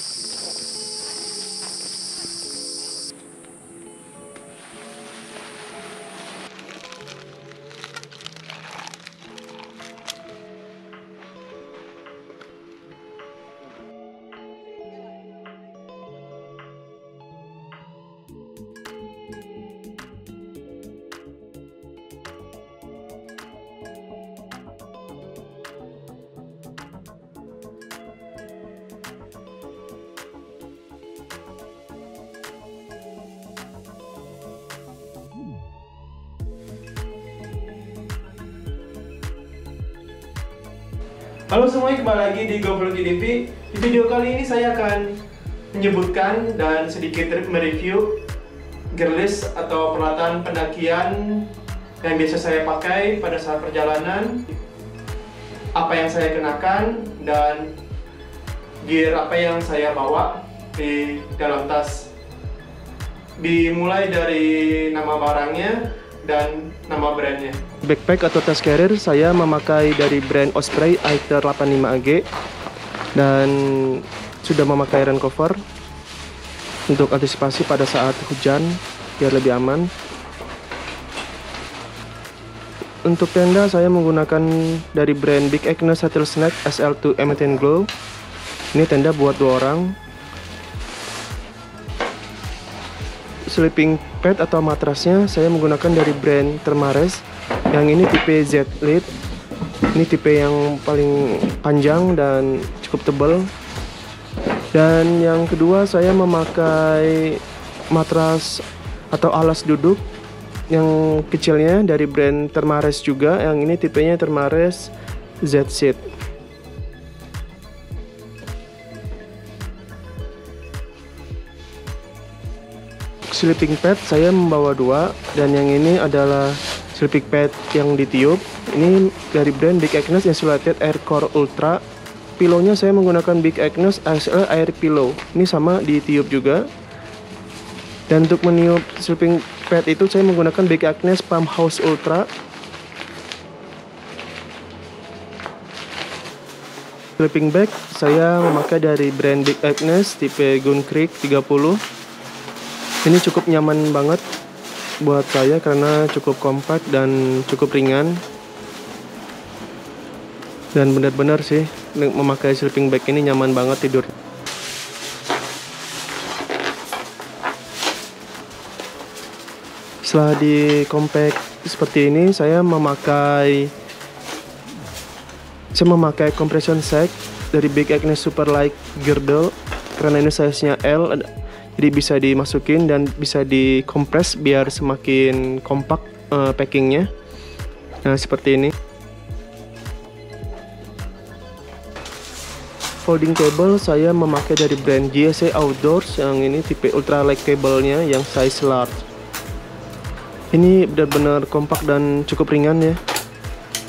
you Halo semuanya, kembali lagi di GoFlow TV. Di video kali ini saya akan menyebutkan dan sedikit mereview gearless atau peralatan pendakian yang biasa saya pakai pada saat perjalanan, apa yang saya kenakan, dan gear apa yang saya bawa di dalam tas. Dimulai dari nama barangnya dan nama brandnya. Backpack atau tas carrier saya memakai dari brand Osprey Aether 85AG dan sudah memakai rain cover untuk antisipasi pada saat hujan biar lebih aman. Untuk tenda saya menggunakan dari brand Big Agnes Snack SL2 M10 Glow. Ini tenda buat dua orang. Sleeping pad atau matrasnya saya menggunakan dari brand Termares. Yang ini tipe Z Lite ini tipe yang paling panjang dan cukup tebal. Dan yang kedua saya memakai matras atau alas duduk yang kecilnya dari brand Termares juga. Yang ini tipenya Termares Z Seat sleeping pad saya membawa dua. Dan yang ini adalah sleeping pad yang ditiup. Ini dari brand Big Agnes Insulated Air Core Ultra. Pillownya saya menggunakan Big Agnes ASL Air Pillow. Ini sama ditiup juga. Dan untuk meniup sleeping pad itu saya menggunakan Big Agnes Palm House Ultra. Sleeping bag saya memakai dari brand Big Agnes tipe Gun Creek 30 ini cukup nyaman banget buat saya karena cukup kompak dan cukup ringan. Dan benar-benar sih memakai sleeping bag ini nyaman banget tidur. Setelah di compact seperti ini saya memakai saya memakai compression sack dari Big Agnes Super Light Girdle. Karena ini size nya L jadi bisa dimasukin dan bisa dikompres biar semakin kompak uh, packingnya. Nah seperti ini. Folding table saya memakai dari brand GSA Outdoors yang ini tipe ultra light cable-nya yang size large. Ini benar-benar kompak dan cukup ringan ya.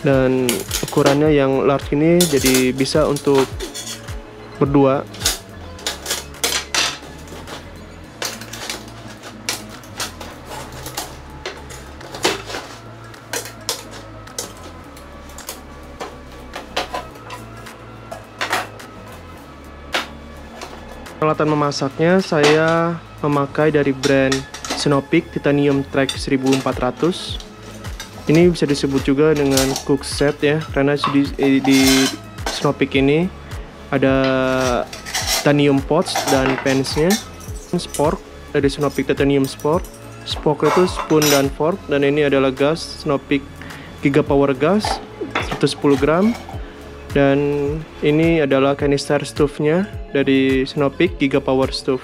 Dan ukurannya yang large ini jadi bisa untuk berdua Peralatan memasaknya saya memakai dari brand Snopic Titanium Track 1400. Ini bisa disebut juga dengan cook set ya, karena di, di Snopic ini ada titanium pots dan pensnya, spork dari Snopic Titanium Sport. Spork itu spoon dan fork dan ini adalah gas Snopic Giga Power Gas 110 gram dan ini adalah kanister stove-nya dari Snopic Giga Power Stove.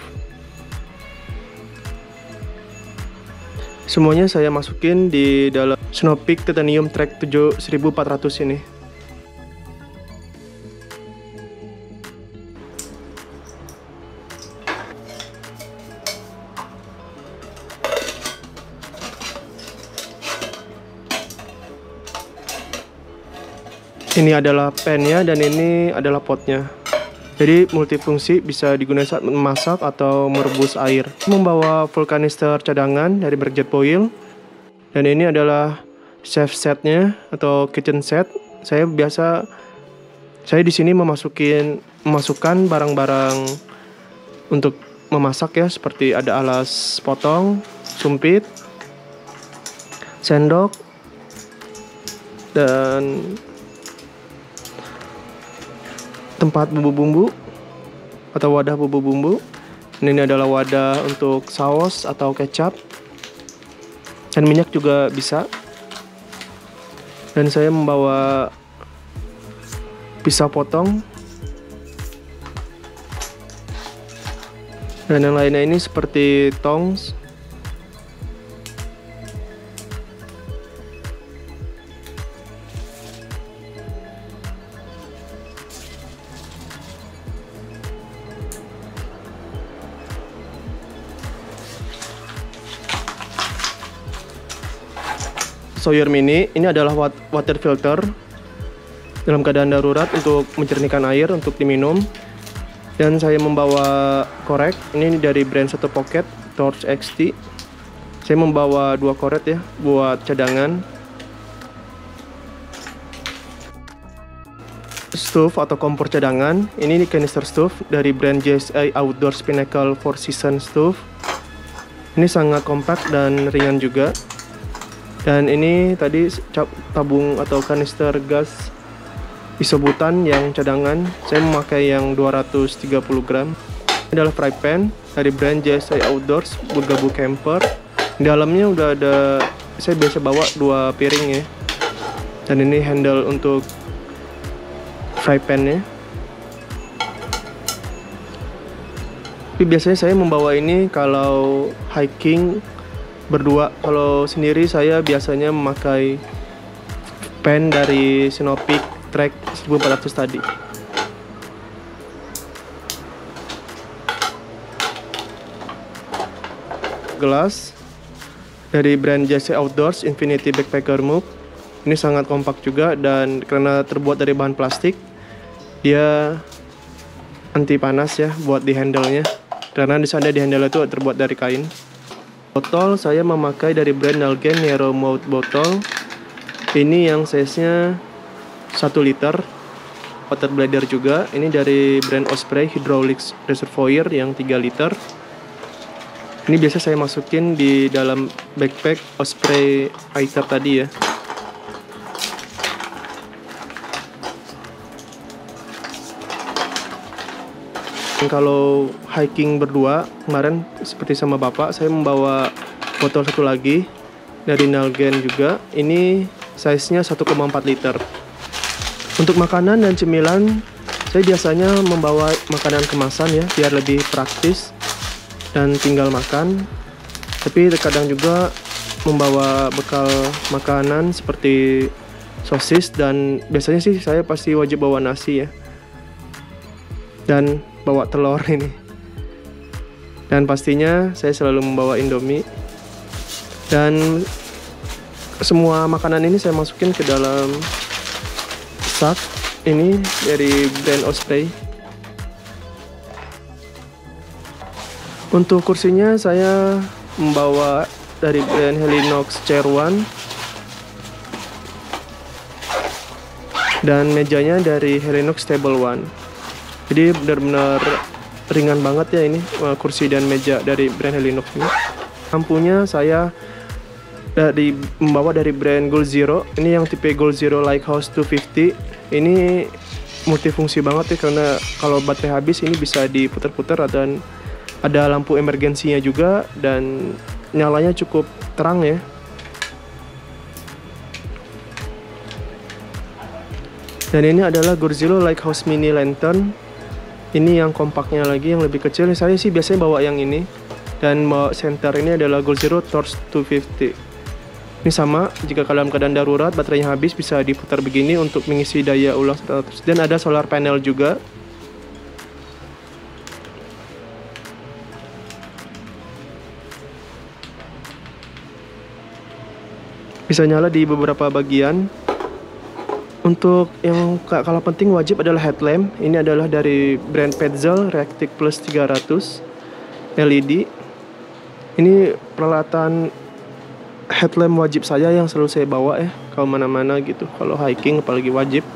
Semuanya saya masukin di dalam Snopic Titanium Track 7400 ini. Ini adalah pennya dan ini adalah potnya. Jadi multifungsi bisa digunakan saat memasak atau merebus air. Membawa full kanister cadangan dari merek Jetboil dan ini adalah chef setnya atau kitchen set. Saya biasa saya di sini memasukin memasukkan barang-barang untuk memasak ya seperti ada alas potong, sumpit, sendok, dan tempat bumbu-bumbu atau wadah bumbu-bumbu. Ini adalah wadah untuk saus atau kecap. Dan minyak juga bisa. Dan saya membawa pisau potong dan yang lainnya ini seperti tongs Sawyer Mini ini adalah water filter. Dalam keadaan darurat untuk mencernihkan air untuk diminum. Dan saya membawa korek ini dari brand satu pocket Torch XT saya membawa dua korek ya buat cadangan. Stove atau kompor cadangan ini canister stove dari brand JSI Outdoor Pinnacle Four Season Stove. Ini sangat kompak dan ringan juga dan ini tadi tabung atau kanister gas isobutan yang cadangan. Saya memakai yang 230 gram. Ini adalah fry pan dari brand JSI Outdoors Bugabu Camper. Di dalamnya udah ada saya biasa bawa dua piring ya. Dan ini handle untuk fry pan nya tapi biasanya saya membawa ini kalau hiking berdua. Kalau sendiri saya biasanya memakai pen dari Sinopik track 1400 tadi. Gelas dari brand JC Outdoors Infinity Backpacker Move. Ini sangat kompak juga dan karena terbuat dari bahan plastik dia anti panas ya buat di handle-nya. Karena di sana di handle itu terbuat dari kain botol saya memakai dari brand Nalgen Nero Mouth Bottle ini yang size-nya 1 liter. Water bladder juga. Ini dari brand Osprey Hydraulic Reservoir yang 3 liter. Ini biasa saya masukin di dalam backpack Osprey Aether tadi ya kalau hiking berdua kemarin seperti sama bapak saya membawa botol satu lagi dari Nalgen juga ini size nya 1,4 liter untuk makanan dan cemilan, saya biasanya membawa makanan kemasan ya, biar lebih praktis dan tinggal makan. Tapi terkadang juga membawa bekal makanan seperti sosis dan biasanya sih saya pasti wajib bawa nasi ya. Dan bawa telur ini. Dan pastinya saya selalu membawa Indomie. Dan semua makanan ini saya masukin ke dalam sak ini dari brand Osprey untuk kursinya saya membawa dari brand Helinox Chair One dan mejanya dari Helinox Table One jadi benar-benar ringan banget ya ini eh, kursi dan meja dari brand Helinox ini. Lampunya saya dari membawa dari brand Gold Zero. Ini yang tipe Gold Zero Lighthouse 250 ini multifungsi banget ya karena kalau baterai habis ini bisa diputar-putar dan ada lampu emergensinya juga dan nyalanya cukup terang ya. Dan ini adalah Godzilla Lighthouse Mini Lantern ini yang kompaknya lagi yang lebih kecil saya sih biasanya bawa yang ini dan bawa center ini adalah Gold Zero Torch 250 ini sama, jika dalam keadaan darurat baterainya habis bisa diputar begini untuk mengisi daya ulang 100 dan ada solar panel juga. Bisa nyala di beberapa bagian. Untuk yang kalau penting wajib adalah headlamp. Ini adalah dari brand Petzl Reactive Plus 300 LED. Ini peralatan headlamp wajib saya yang selalu saya bawa ya kalau mana-mana gitu kalau hiking apalagi wajib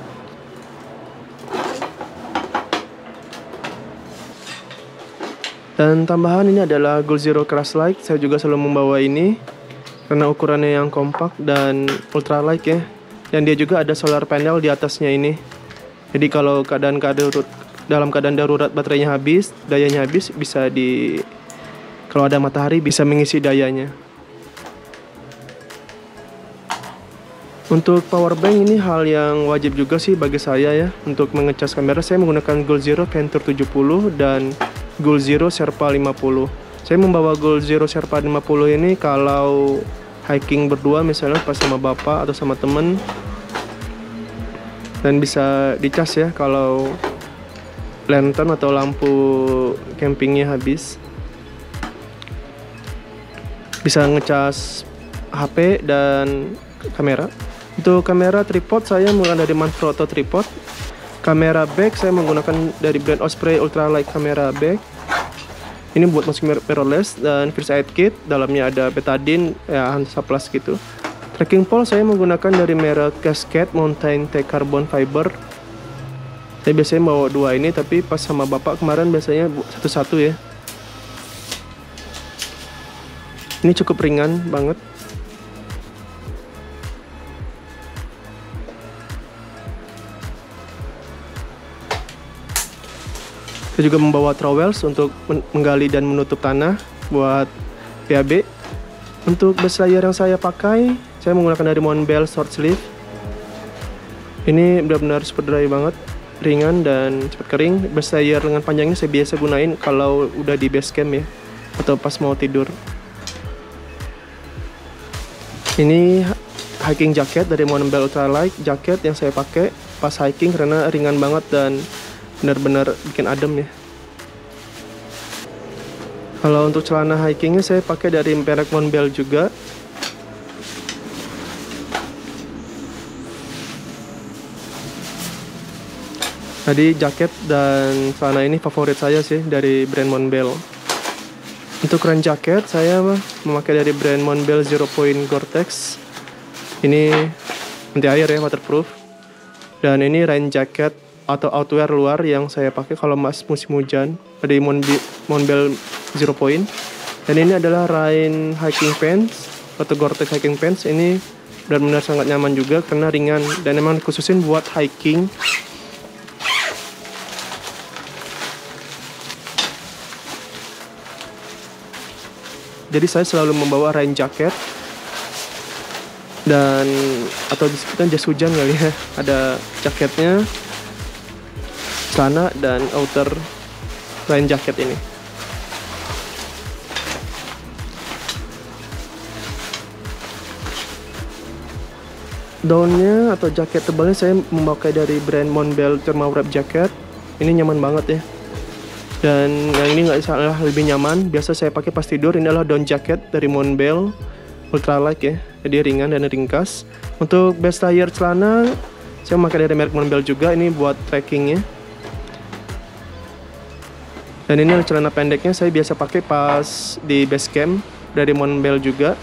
Dan tambahan ini adalah Gold Zero Crush Light. Saya juga selalu membawa ini karena ukurannya yang kompak dan ultra light ya. Dan dia juga ada solar panel di atasnya ini. Jadi kalau keadaan keadaan dalam keadaan darurat baterainya habis, dayanya habis bisa di kalau ada matahari bisa mengisi dayanya. Untuk power bank ini hal yang wajib juga sih bagi saya ya Untuk mengecas kamera saya menggunakan Gold Zero Venture 70 dan Gold Zero Sherpa 50 Saya membawa Gold Zero Sherpa 50 ini kalau hiking berdua misalnya pas sama bapak atau sama temen Dan bisa dicas ya kalau lantern atau lampu campingnya habis Bisa ngecas HP dan kamera untuk kamera tripod saya menggunakan dari Manfrotto tripod. Kamera back saya menggunakan dari brand Osprey Ultralight Camera Back. Ini buat masuk mirrorless dan first aid kit. Dalamnya ada betadine, ya Hansa Plus gitu. Tracking pole saya menggunakan dari merek Cascade Mountain Tech Carbon Fiber. Saya biasanya bawa dua ini, tapi pas sama bapak kemarin biasanya satu-satu ya. Ini cukup ringan banget. Saya juga membawa trowels untuk menggali dan menutup tanah buat PAB. Untuk base layer yang saya pakai, saya menggunakan dari Monbel short sleeve. Ini benar-benar super dry banget, ringan dan cepat kering. Base layer dengan panjangnya saya biasa gunain kalau udah di base camp ya, atau pas mau tidur. Ini hiking jacket dari Monbel Ultralight, jacket yang saya pakai pas hiking karena ringan banget dan benar-benar bikin adem ya kalau untuk celana hikingnya saya pakai dari merek Monbel juga Tadi jaket dan celana ini favorit saya sih dari brand Monbel. Untuk rain jaket saya memakai dari brand Monbel Zero Point Gore-Tex. Ini anti air ya waterproof. Dan ini rain jacket atau outwear luar yang saya pakai kalau mas musim hujan. Dari Monbel Zero Point. Dan ini adalah Rain hiking pants atau Gore-Tex hiking pants. Ini benar-benar sangat nyaman juga karena ringan dan emang khususin buat hiking. Jadi saya selalu membawa rain jacket dan atau disebutkan jas hujan kali ya. Ada jaketnya celana dan outer lain jaket ini. Daunnya atau jaket tebalnya saya memakai dari brand Monbel Thermal Wrap Jacket. Ini nyaman banget ya. Dan yang ini nggak salah lebih nyaman. Biasa saya pakai pas tidur. Ini adalah daun jaket dari Monbel Ultralight ya. Jadi ringan dan ringkas. Untuk best layer celana saya memakai dari merek Monbel juga. Ini buat trekkingnya dan ini celana pendeknya saya biasa pakai pas di base camp dari Monbel juga.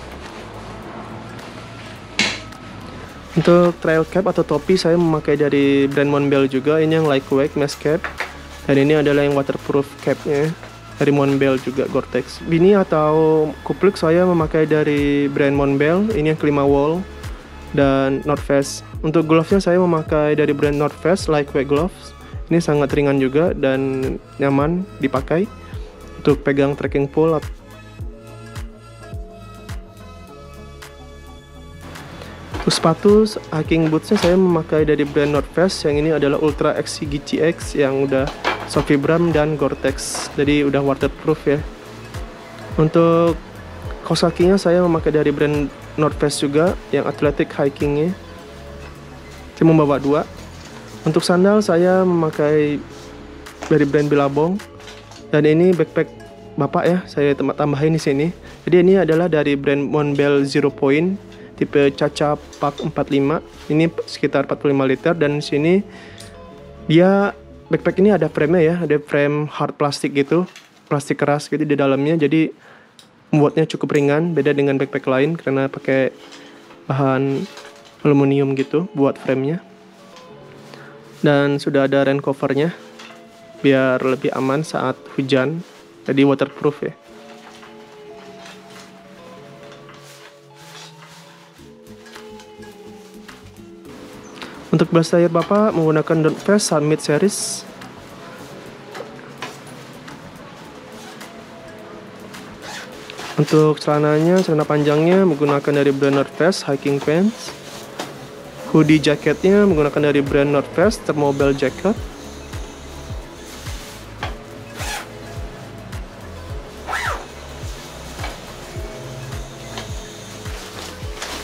Untuk trail cap atau topi saya memakai dari brand Monbel juga. Ini yang lightweight mesh cap. Dan ini adalah yang waterproof capnya dari Monbel juga Gore-Tex. Bini atau kupluk saya memakai dari brand Monbel. Ini yang kelima wall dan North Face. Untuk gloves-nya saya memakai dari brand North Face lightweight gloves ini sangat ringan juga dan nyaman dipakai untuk pegang trekking pole. Untuk sepatu hiking bootsnya saya memakai dari brand North Face. Yang ini adalah Ultra XC GTX yang udah soft vibram dan Gore-Tex. Jadi udah waterproof ya. Untuk kaos kakinya saya memakai dari brand North Face juga yang athletic hikingnya. Saya membawa dua untuk sandal saya memakai dari brand Billabong dan ini backpack bapak ya saya tambahin di sini. Jadi ini adalah dari brand Monbel Zero Point tipe Caca Park 45. Ini sekitar 45 liter dan di sini dia backpack ini ada frame ya, ada frame hard plastik gitu, plastik keras gitu di dalamnya. Jadi membuatnya cukup ringan, beda dengan backpack lain karena pakai bahan aluminium gitu buat framenya dan sudah ada rain covernya biar lebih aman saat hujan. Jadi waterproof ya. Untuk bas tayar Bapak menggunakan Fast Summit Series. Untuk celananya, celana panjangnya menggunakan dari brand North Hiking Pants. Hoodie jaketnya menggunakan dari brand North Face Thermobel Jacket.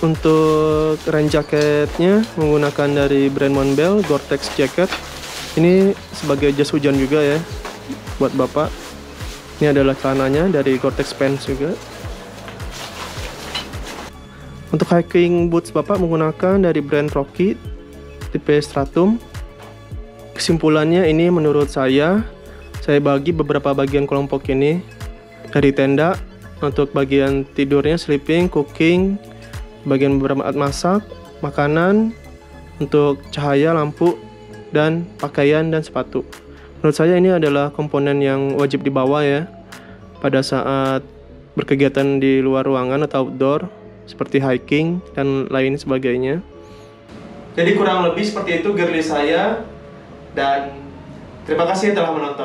Untuk rain jaketnya menggunakan dari brand Monbel Gore-Tex Jacket. Ini sebagai jas hujan juga ya buat Bapak. Ini adalah celananya dari Gore-Tex Pants juga. Untuk hiking boots Bapak menggunakan dari brand Rocky tipe Stratum. Kesimpulannya ini menurut saya, saya bagi beberapa bagian kelompok ini dari tenda untuk bagian tidurnya sleeping, cooking, bagian beberapa alat masak, makanan, untuk cahaya, lampu, dan pakaian dan sepatu. Menurut saya ini adalah komponen yang wajib dibawa ya pada saat berkegiatan di luar ruangan atau outdoor seperti hiking dan lain sebagainya. Jadi kurang lebih seperti itu girly saya dan terima kasih telah menonton.